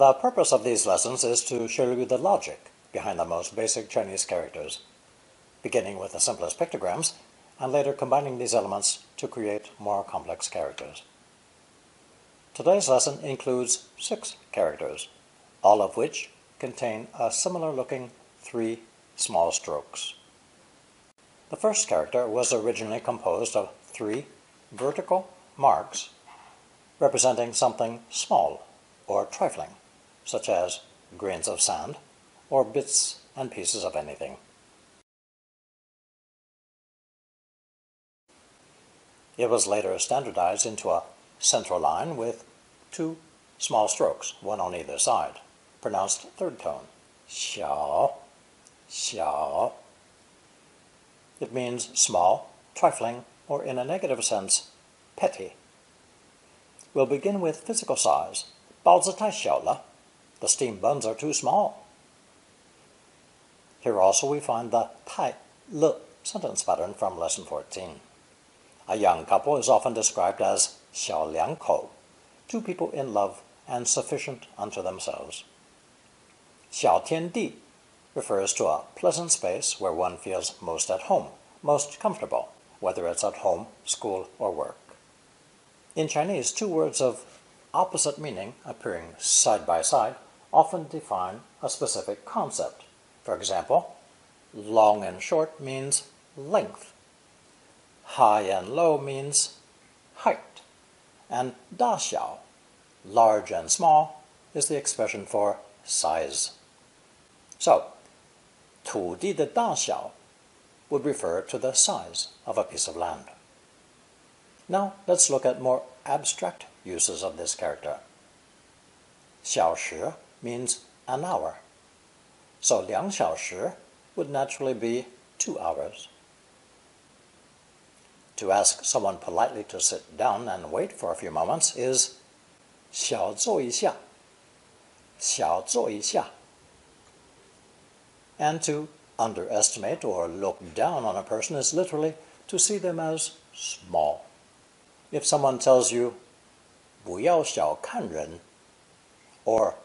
The purpose of these lessons is to show you the logic behind the most basic Chinese characters, beginning with the simplest pictograms and later combining these elements to create more complex characters. Today's lesson includes six characters, all of which contain a similar looking three small strokes. The first character was originally composed of three vertical marks representing something small or trifling, such as grains of sand, or bits and pieces of anything. It was later standardized into a central line with two small strokes, one on either side, pronounced third tone, xiao, xiao. It means small, trifling, or in a negative sense, petty. We'll begin with physical size, baozi xiao the steam buns are too small. Here also we find the tai le sentence pattern from lesson 14. A young couple is often described as xiao liang kou, two people in love and sufficient unto themselves. Xiao tian di refers to a pleasant space where one feels most at home, most comfortable, whether it's at home, school, or work. In Chinese, two words of opposite meaning appearing side by side often define a specific concept. For example, long and short means length, high and low means height, and da xiao, large and small, is the expression for size. So, 土地的大小 would refer to the size of a piece of land. Now let's look at more abstract uses of this character. 小时 means an hour. So 两小时 would naturally be two hours. To ask someone politely to sit down and wait for a few moments is 小坐一下,小坐一下. And to underestimate or look down on a person is literally to see them as small. If someone tells you 不要小看人 or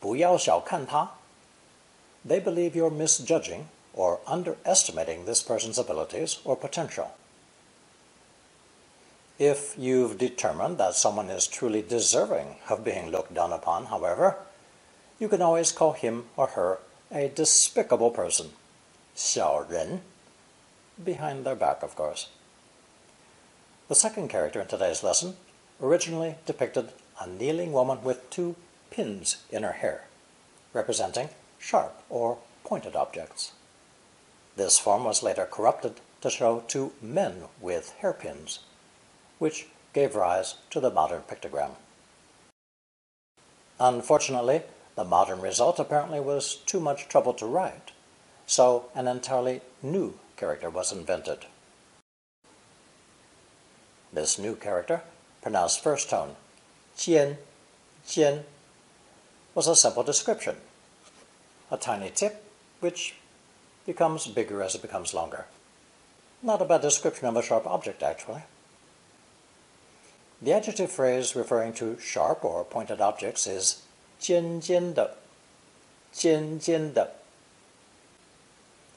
不要小看他, they believe you're misjudging or underestimating this person's abilities or potential. If you've determined that someone is truly deserving of being looked down upon, however, you can always call him or her a despicable person 小人, behind their back, of course. The second character in today's lesson originally depicted a kneeling woman with two pins in her hair, representing sharp or pointed objects. This form was later corrupted to show two men with hairpins, which gave rise to the modern pictogram. Unfortunately, the modern result apparently was too much trouble to write, so an entirely new character was invented. This new character, pronounced first tone, jian, jian, was a simple description, a tiny tip which becomes bigger as it becomes longer. Not a bad description of a sharp object, actually. The adjective phrase referring to sharp or pointed objects is 尖尖的,尖尖的.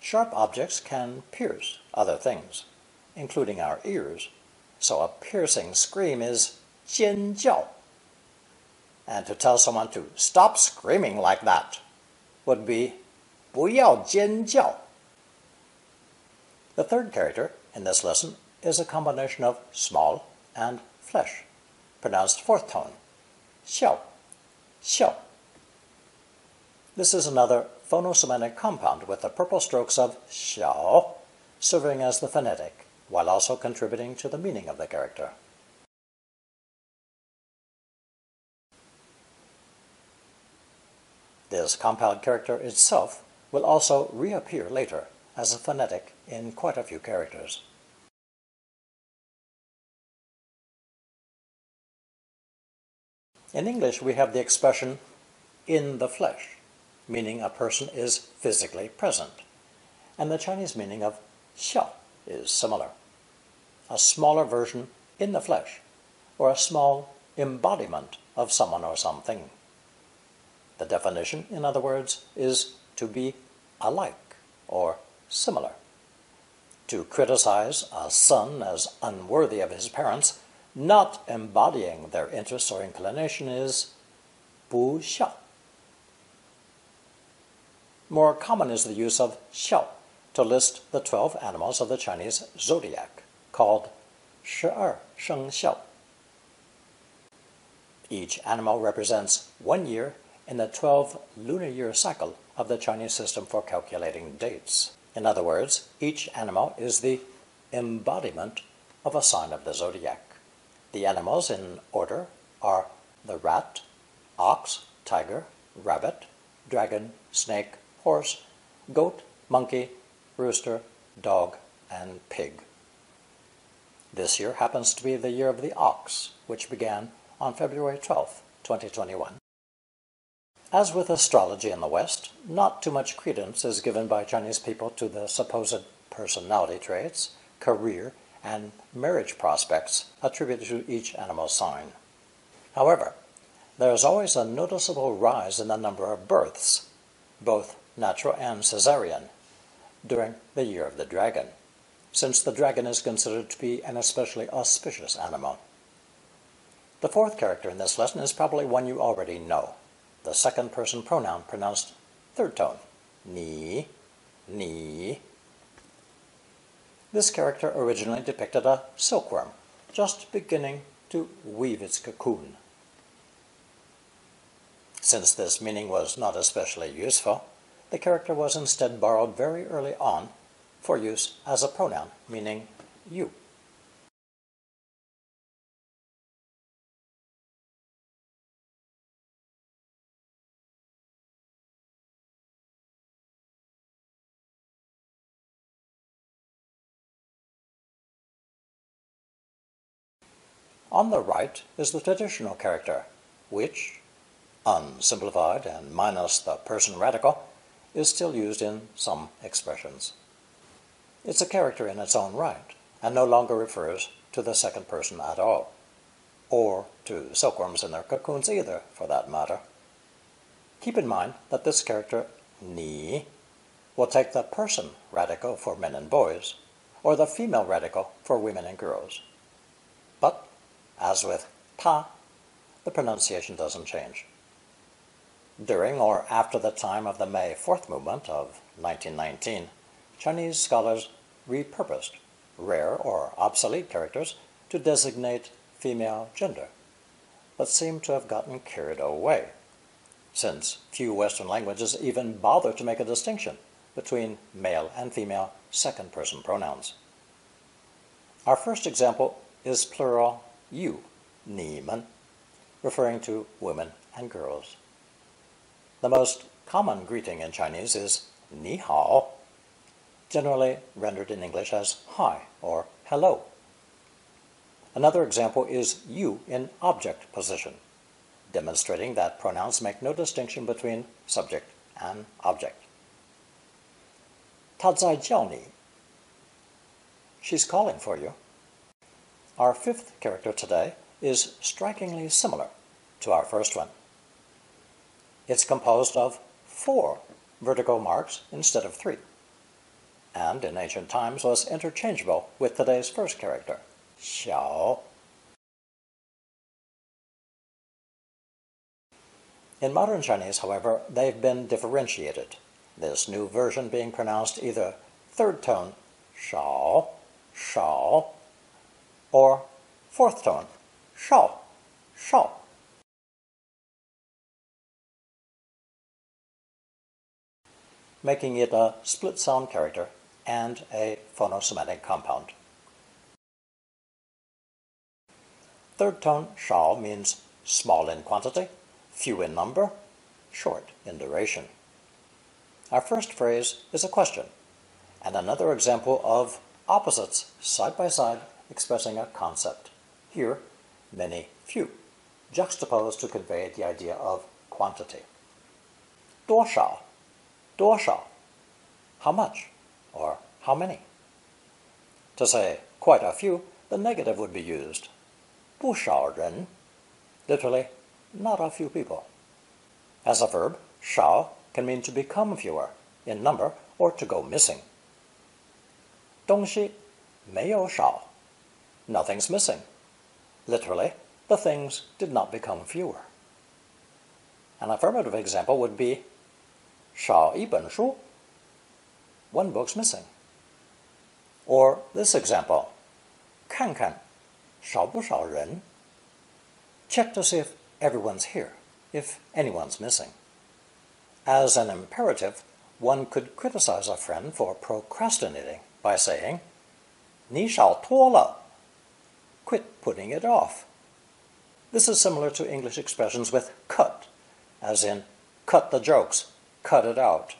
Sharp objects can pierce other things, including our ears, so a piercing scream is 尖叫. And to tell someone to stop screaming like that would be 不要尖叫. The third character in this lesson is a combination of small and flesh, pronounced fourth tone, 肖,肖. This is another phonosemantic compound with the purple strokes of 小 serving as the phonetic, while also contributing to the meaning of the character. This compound character itself will also reappear later as a phonetic in quite a few characters. In English, we have the expression in the flesh meaning a person is physically present, and the Chinese meaning of xiao is similar. A smaller version in the flesh, or a small embodiment of someone or something. The definition, in other words, is to be alike or similar. To criticize a son as unworthy of his parents, not embodying their interests or inclination, is bu xiao. More common is the use of xiao to list the 12 animals of the Chinese zodiac, called shi er sheng xiao. Each animal represents one year in the 12 lunar year cycle of the Chinese system for calculating dates. In other words, each animal is the embodiment of a sign of the zodiac. The animals in order are the rat, ox, tiger, rabbit, dragon, snake, horse, goat, monkey, rooster, dog, and pig. This year happens to be the year of the ox, which began on February 12, 2021. As with astrology in the West, not too much credence is given by Chinese people to the supposed personality traits, career, and marriage prospects attributed to each animal sign. However, there is always a noticeable rise in the number of births, both natural and caesarean, during the year of the dragon, since the dragon is considered to be an especially auspicious animal. The fourth character in this lesson is probably one you already know, the second person pronoun pronounced third tone, ni, ni. This character originally depicted a silkworm, just beginning to weave its cocoon. Since this meaning was not especially useful, the character was instead borrowed very early on for use as a pronoun meaning you. On the right is the traditional character, which, unsimplified and minus the person radical, is still used in some expressions. It's a character in its own right, and no longer refers to the second person at all, or to silkworms in their cocoons either, for that matter. Keep in mind that this character, ni, will take the person radical for men and boys, or the female radical for women and girls. As with ta, the pronunciation doesn't change. During or after the time of the May Fourth Movement of 1919, Chinese scholars repurposed rare or obsolete characters to designate female gender, but seem to have gotten carried away, since few Western languages even bother to make a distinction between male and female second person pronouns. Our first example is plural you, ni men, referring to women and girls. The most common greeting in Chinese is ni hao, generally rendered in English as hi or hello. Another example is you in object position, demonstrating that pronouns make no distinction between subject and object. Ta zai jiao ni. She's calling for you. Our fifth character today is strikingly similar to our first one. It's composed of four vertical marks instead of three, and in ancient times was interchangeable with today's first character, xiao. In modern Chinese, however, they've been differentiated, this new version being pronounced either third tone, shao, shao, or fourth tone, shao, shao. making it a split sound character and a phonosemantic compound. Third tone shao means small in quantity, few in number, short in duration. Our first phrase is a question, and another example of opposites side by side expressing a concept. Here, many, few, juxtaposed to convey the idea of quantity. 多少多少, how much, or how many. To say quite a few, the negative would be used. 不少人, literally, not a few people. As a verb, shao can mean to become fewer in number or to go missing. 东西没有少. Nothing's missing. Literally, the things did not become fewer. An affirmative example would be 少一本书. One book's missing. Or this example, 看看少不少人. Check to see if everyone's here, if anyone's missing. As an imperative, one could criticize a friend for procrastinating by saying, 你少拖了. Quit putting it off. This is similar to English expressions with cut, as in cut the jokes, cut it out.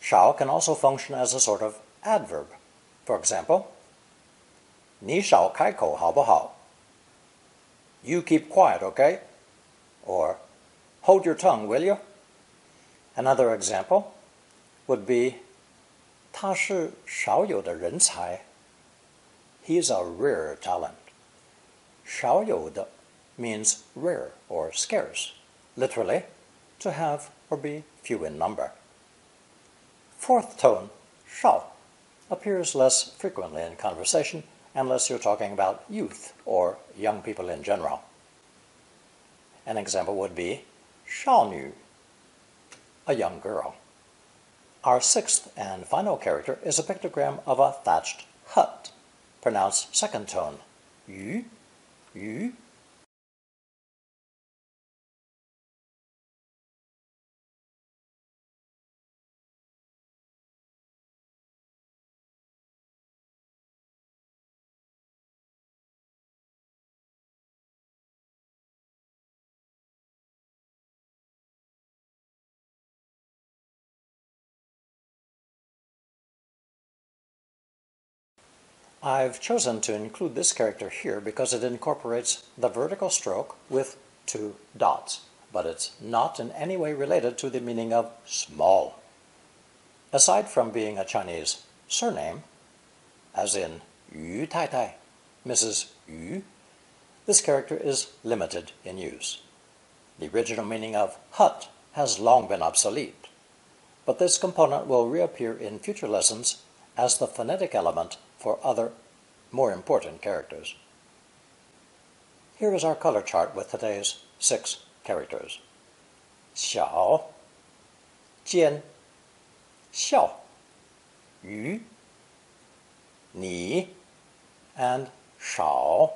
Shao can also function as a sort of adverb. For example, 你少开口好不好? You keep quiet, okay? Or hold your tongue, will you? Another example would be 他是少有的人才. he is a rare talent. Shaoyou means rare or scarce, literally, to have or be few in number. Fourth tone, shao, appears less frequently in conversation unless you're talking about youth or young people in general. An example would be Shaonu, a young girl. Our sixth and final character is a pictogram of a thatched hut pronounced second tone, yu, yu. I've chosen to include this character here because it incorporates the vertical stroke with two dots, but it's not in any way related to the meaning of small. Aside from being a Chinese surname, as in Yu Tai Tai, Mrs. Yu, this character is limited in use. The original meaning of hut has long been obsolete, but this component will reappear in future lessons as the phonetic element for other, more important characters. Here is our color chart with today's six characters. Xiao, Jian, Xiao, Yu, Ni, and Shao.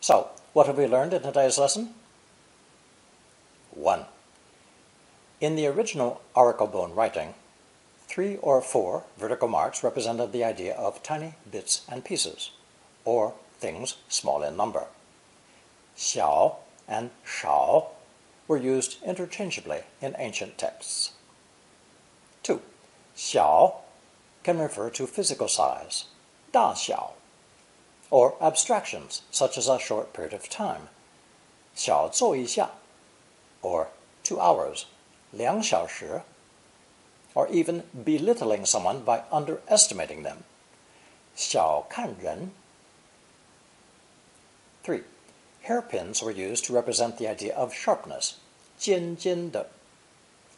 So, what have we learned in today's lesson? 1. In the original oracle bone writing, three or four vertical marks represented the idea of tiny bits and pieces, or things small in number. Xiao and shao were used interchangeably in ancient texts. 2. Xiao can refer to physical size, da xiao, or abstractions such as a short period of time, xiao zui yi xia, or two hours 两小时, or even belittling someone by underestimating them. 小看人. 3. Hairpins were used to represent the idea of sharpness, 尖尖的,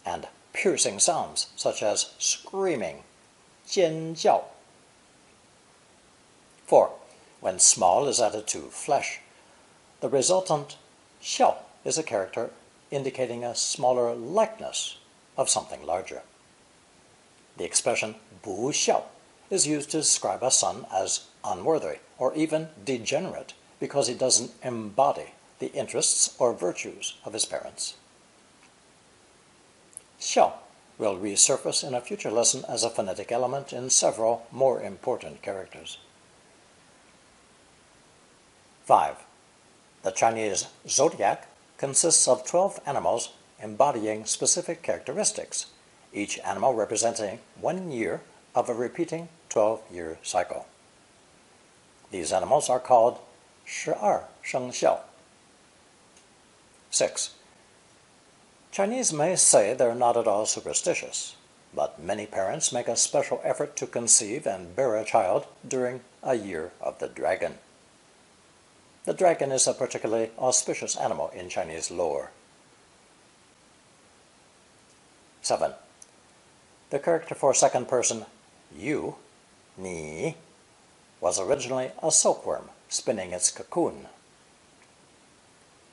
and piercing sounds such as screaming, 尖叫. 4. When small is added to flesh, the resultant 肖 is a character indicating a smaller likeness of something larger. The expression bu xiao is used to describe a son as unworthy or even degenerate because he doesn't embody the interests or virtues of his parents. Xiao will resurface in a future lesson as a phonetic element in several more important characters. 5. The Chinese zodiac consists of 12 animals embodying specific characteristics, each animal representing one year of a repeating 12-year cycle. These animals are called 十二生肖. 6. Chinese may say they're not at all superstitious, but many parents make a special effort to conceive and bear a child during a year of the dragon. The dragon is a particularly auspicious animal in Chinese lore. 7. The character for second person you, ni, was originally a silkworm spinning its cocoon.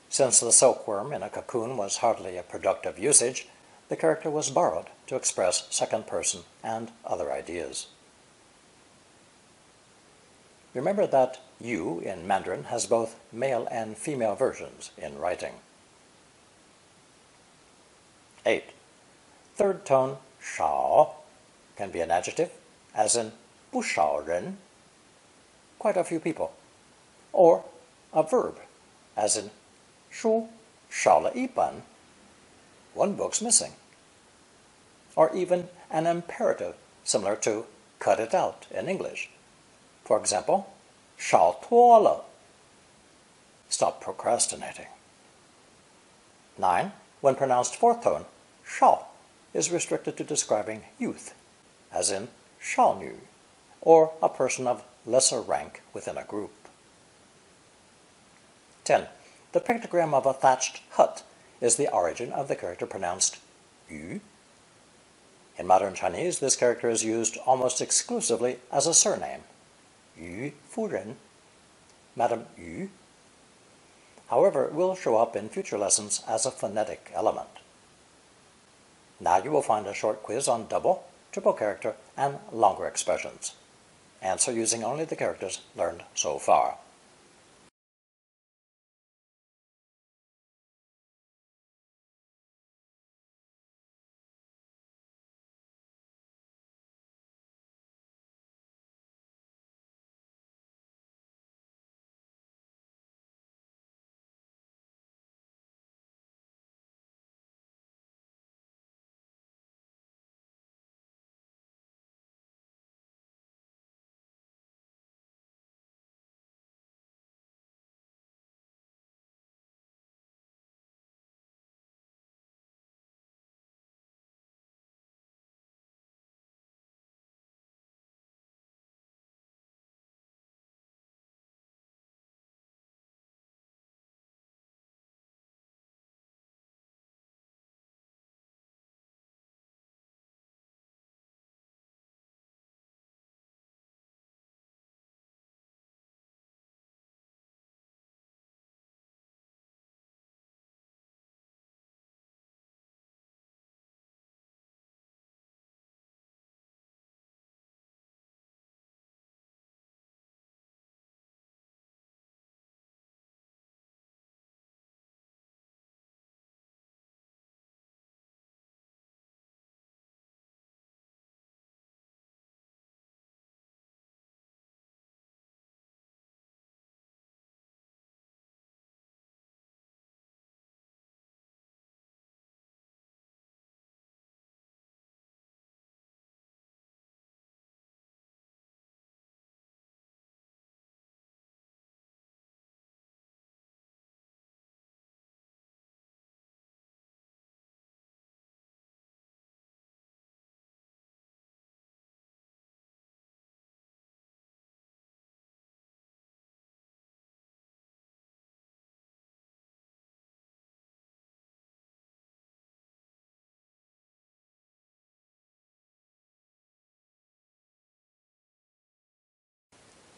Since the silkworm in a cocoon was hardly a productive usage, the character was borrowed to express second person and other ideas. Remember that you in Mandarin has both male and female versions in writing. 8. Third tone, shao, can be an adjective, as in 不少人, quite a few people, or a verb, as in 书少了一本, one book's missing, or even an imperative similar to cut it out in English. For example, 少拖了, stop procrastinating. 9. When pronounced fourth tone, 少 is restricted to describing youth, as in 少女, or a person of lesser rank within a group. 10. The pictogram of a thatched hut is the origin of the character pronounced yu. In modern Chinese, this character is used almost exclusively as a surname, Yu Furen, Madame Yu. However, it will show up in future lessons as a phonetic element. Now you will find a short quiz on double, triple character, and longer expressions. Answer using only the characters learned so far.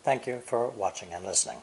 Thank you for watching and listening.